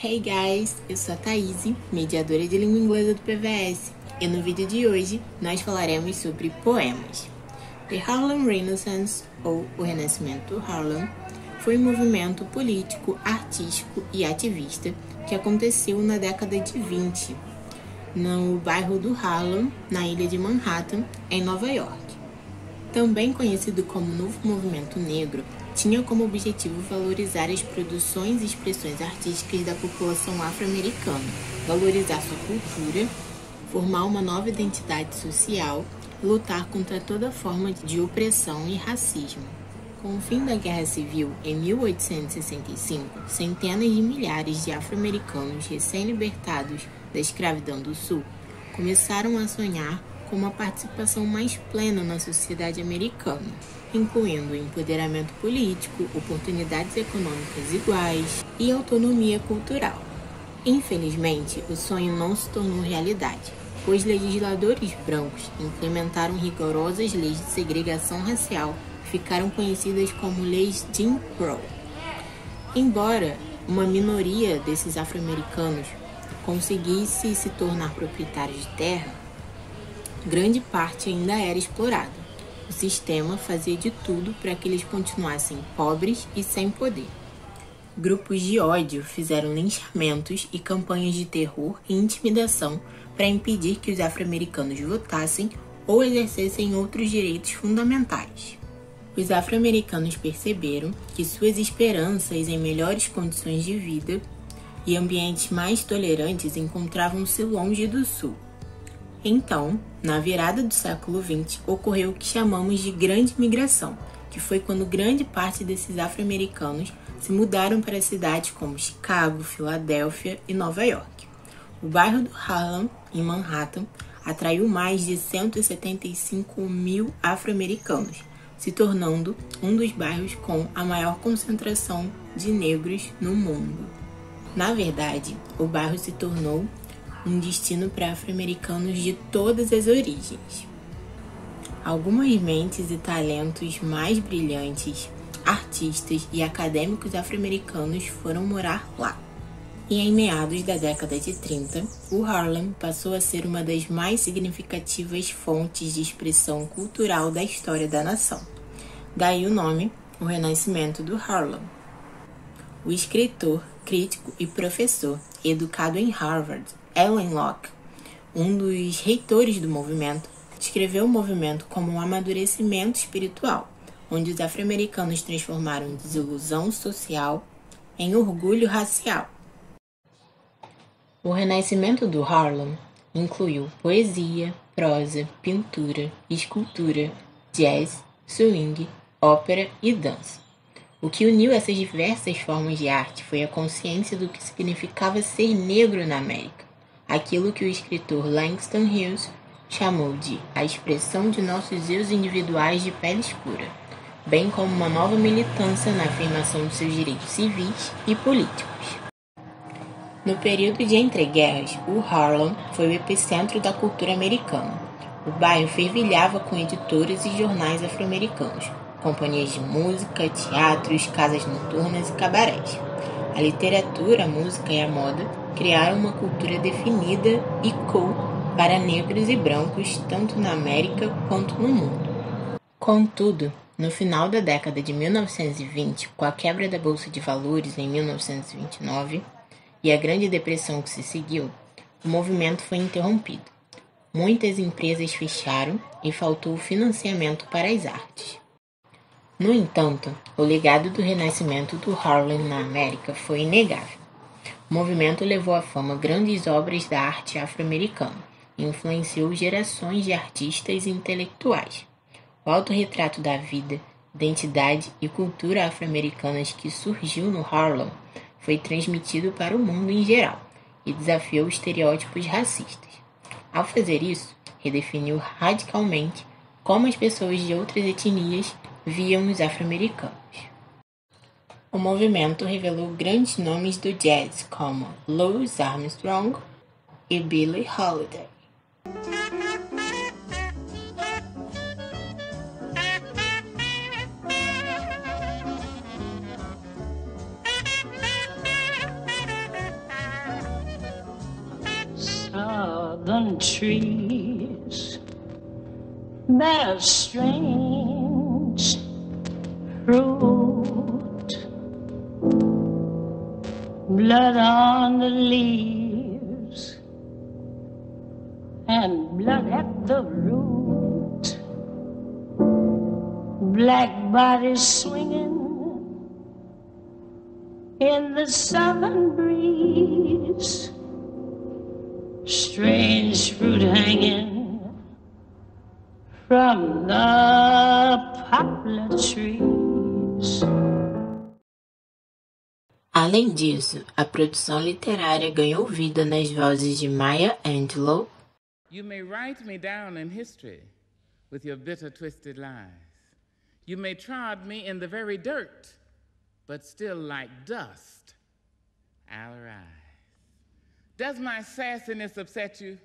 Hey guys, eu sou a Thaís, mediadora de língua inglesa do PVS, e no vídeo de hoje nós falaremos sobre poemas. The Harlem Renaissance, ou o Renascimento do Harlem, foi um movimento político, artístico e ativista que aconteceu na década de 20, no bairro do Harlem, na ilha de Manhattan, em Nova York. Também conhecido como Novo Movimento Negro, tinha como objetivo valorizar as produções e expressões artísticas da população afro-americana, valorizar sua cultura, formar uma nova identidade social e lutar contra toda forma de opressão e racismo. Com o fim da Guerra Civil em 1865, centenas de milhares de afro-americanos recém-libertados da escravidão do Sul começaram a sonhar com uma participação mais plena na sociedade americana, incluindo empoderamento político, oportunidades econômicas iguais e autonomia cultural. Infelizmente, o sonho não se tornou realidade, pois legisladores brancos implementaram rigorosas leis de segregação racial ficaram conhecidas como leis Jim Crow. Embora uma minoria desses afro-americanos conseguisse se tornar proprietários de terra, grande parte ainda era explorada. O sistema fazia de tudo para que eles continuassem pobres e sem poder. Grupos de ódio fizeram linchamentos e campanhas de terror e intimidação para impedir que os afro-americanos votassem ou exercessem outros direitos fundamentais. Os afro-americanos perceberam que suas esperanças em melhores condições de vida e ambientes mais tolerantes encontravam-se longe do Sul. Então, na virada do século XX, ocorreu o que chamamos de Grande Migração, que foi quando grande parte desses afro-americanos se mudaram para cidades como Chicago, Filadélfia e Nova York. O bairro do Harlem, em Manhattan, atraiu mais de 175 mil afro-americanos, se tornando um dos bairros com a maior concentração de negros no mundo. Na verdade, o bairro se tornou um destino para afro-americanos de todas as origens. Algumas mentes e talentos mais brilhantes, artistas e acadêmicos afro-americanos foram morar lá. E em meados da década de 30, o Harlem passou a ser uma das mais significativas fontes de expressão cultural da história da nação. Daí o nome, o Renascimento do Harlem. O escritor, crítico e professor, educado em Harvard, Ellen Locke, um dos reitores do movimento, descreveu o movimento como um amadurecimento espiritual, onde os afro-americanos transformaram desilusão social em orgulho racial. O renascimento do Harlem incluiu poesia, prosa, pintura, escultura, jazz, swing, ópera e dança. O que uniu essas diversas formas de arte foi a consciência do que significava ser negro na América aquilo que o escritor Langston Hughes chamou de a expressão de nossos eus individuais de pele escura, bem como uma nova militância na afirmação de seus direitos civis e políticos. No período de entreguerras, o Harlem foi o epicentro da cultura americana. O bairro fervilhava com editoras e jornais afro-americanos, companhias de música, teatros, casas noturnas e cabarés. A literatura, a música e a moda criaram uma cultura definida e cool para negros e brancos tanto na América quanto no mundo. Contudo, no final da década de 1920, com a quebra da Bolsa de Valores em 1929 e a Grande Depressão que se seguiu, o movimento foi interrompido. Muitas empresas fecharam e faltou financiamento para as artes. No entanto, o legado do renascimento do Harlem na América foi inegável. O movimento levou à fama grandes obras da arte afro-americana e influenciou gerações de artistas e intelectuais. O autorretrato da vida, identidade e cultura afro-americanas que surgiu no Harlem foi transmitido para o mundo em geral e desafiou estereótipos racistas. Ao fazer isso, redefiniu radicalmente como as pessoas de outras etnias viam os afro-americanos. O movimento revelou grandes nomes do jazz como Louis Armstrong e Billie Holiday. Southern trees, their strings. Fruit. Blood on the leaves and blood at the root. Black bodies swinging in the southern breeze. Strange fruit hanging from the poplar trees. Além disso, a produção literária ganhou vida nas vozes de Maya Angelou. You may write me down in history with your bitter, twisted lies. You may trod me in the very dirt but still like dust, I'll rise. Does my sassiness upset you?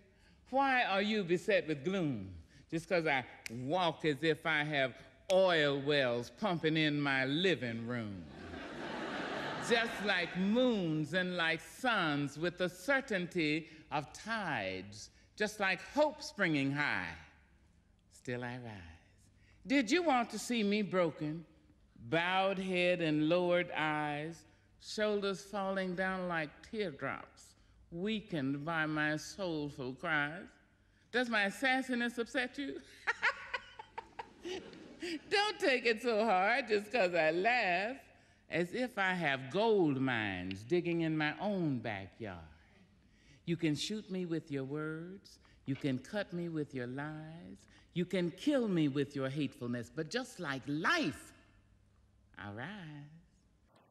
Why are you beset with gloom? Just because I walk as if I have oil wells pumping in my living room. Just like moons and like suns with the certainty of tides, just like hope springing high, still I rise. Did you want to see me broken? bowed head and lowered eyes, shoulders falling down like teardrops, weakened by my soulful cries. Does my sassiness upset you? Don't take it so hard just because I laugh, as if I have gold mines digging in my own backyard. You can shoot me with your words, you can cut me with your lies, you can kill me with your hatefulness, but just like life,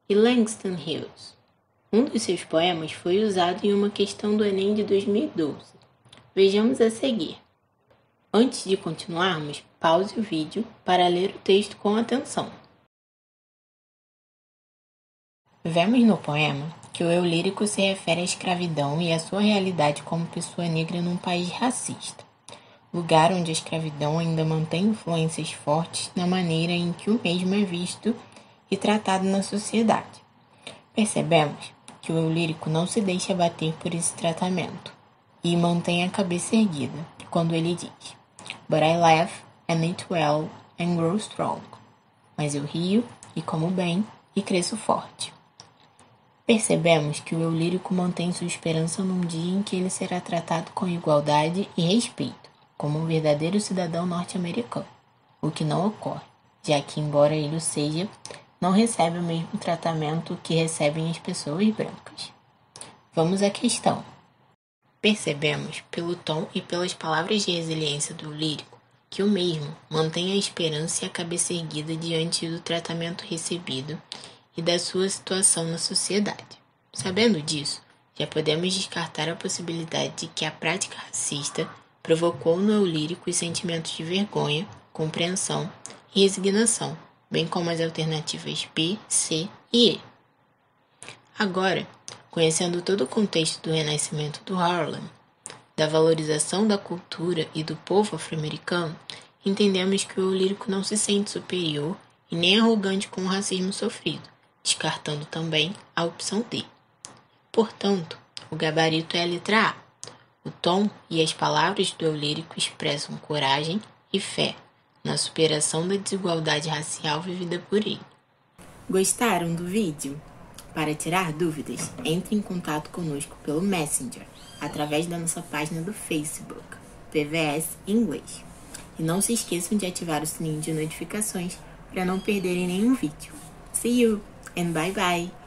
E Langston Hughes. Um dos seus poemas foi usado em uma questão do Enem de 2012. Vejamos a seguir. Antes de continuarmos, pause o vídeo para ler o texto com atenção. Vemos no poema que o eu lírico se refere à escravidão e à sua realidade como pessoa negra num país racista, lugar onde a escravidão ainda mantém influências fortes na maneira em que o mesmo é visto e tratado na sociedade. Percebemos que o eu lírico não se deixa abater por esse tratamento e mantém a cabeça erguida quando ele diz: But I laugh and eat well and grow strong. Mas eu rio e como bem e cresço forte. Percebemos que o eu lírico mantém sua esperança num dia em que ele será tratado com igualdade e respeito, como um verdadeiro cidadão norte-americano, o que não ocorre, já que, embora ele o seja, não recebe o mesmo tratamento que recebem as pessoas brancas. Vamos à questão. Percebemos, pelo tom e pelas palavras de resiliência do lírico, que o mesmo mantém a esperança e a cabeça erguida diante do tratamento recebido e da sua situação na sociedade. Sabendo disso, já podemos descartar a possibilidade de que a prática racista provocou no eu lírico os sentimentos de vergonha, compreensão e resignação bem como as alternativas B, C e E. Agora, conhecendo todo o contexto do renascimento do Harlem, da valorização da cultura e do povo afro-americano, entendemos que o lírico não se sente superior e nem arrogante com o racismo sofrido, descartando também a opção D. Portanto, o gabarito é a letra A. O tom e as palavras do eu lírico expressam coragem e fé, na superação da desigualdade racial vivida por ele. Gostaram do vídeo? Para tirar dúvidas, entre em contato conosco pelo Messenger, através da nossa página do Facebook, PVS Inglês. E não se esqueçam de ativar o sininho de notificações para não perderem nenhum vídeo. See you and bye bye!